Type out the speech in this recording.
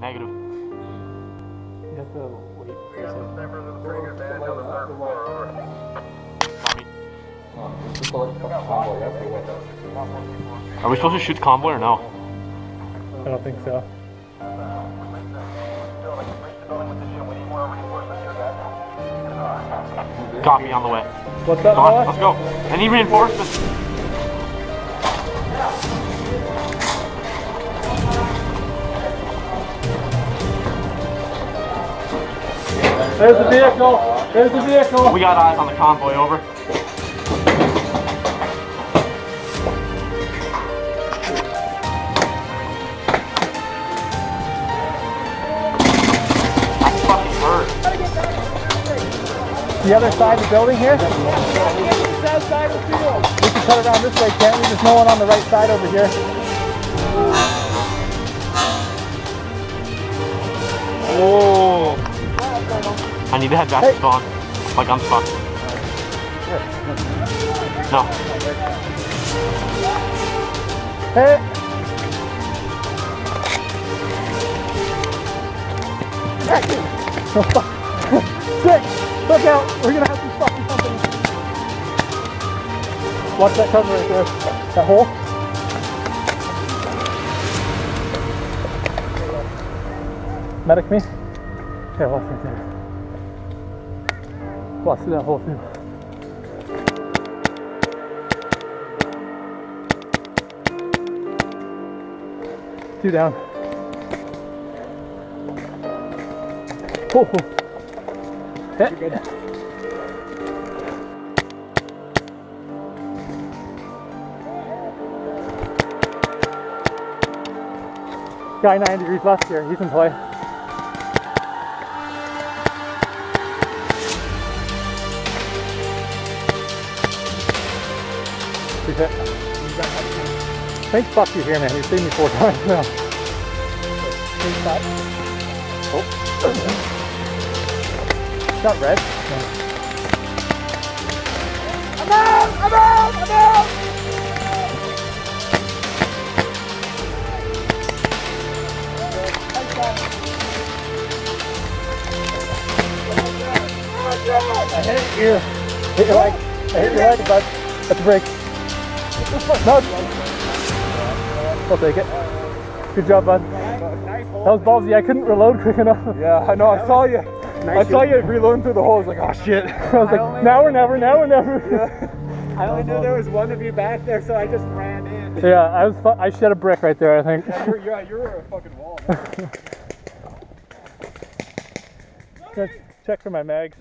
Negative. You have to wait for a second. Got me. Is this like a convoy up or what? Are we supposed to shoot the convoy or no? I don't think so. Got me on the way. What's up, Come on, let's go. Any reinforcements? There's the vehicle. There's the vehicle. We got eyes on the convoy, over. I'm fucking hurt. The other side of the building here? We can cut around this way, can't we? There's no one on the right side over here. Oh. I need to head back Hey. to spawn. Like I'm stuck. No. Hey! Sick! Look out! We're gonna have some fucking company. Watch that cover right there. That hole. Medic me? Okay, watch right there. Two down. Oh, oh. Hit. Guy nine degrees left here. He's in play. Big hit. Thanks, fuck you here, man. You've seen me four times now. Oh. Not red. I'm out! I'm out! I'm out! I hit you. Hit your leg. I hit your leg, bud. That's a break. No. I'll take it. Good job, bud. That was ballsy. I couldn't reload quick enough. Yeah, I know. I saw you. I saw you reloading through the hole. I was like, oh shit. I was like, now or never, now or never. I only knew there was one of you back there, so I just ran in. yeah, I was. Fu- I shed a brick right there. I think. You're, yeah, you're a fucking wall. Check for my mags.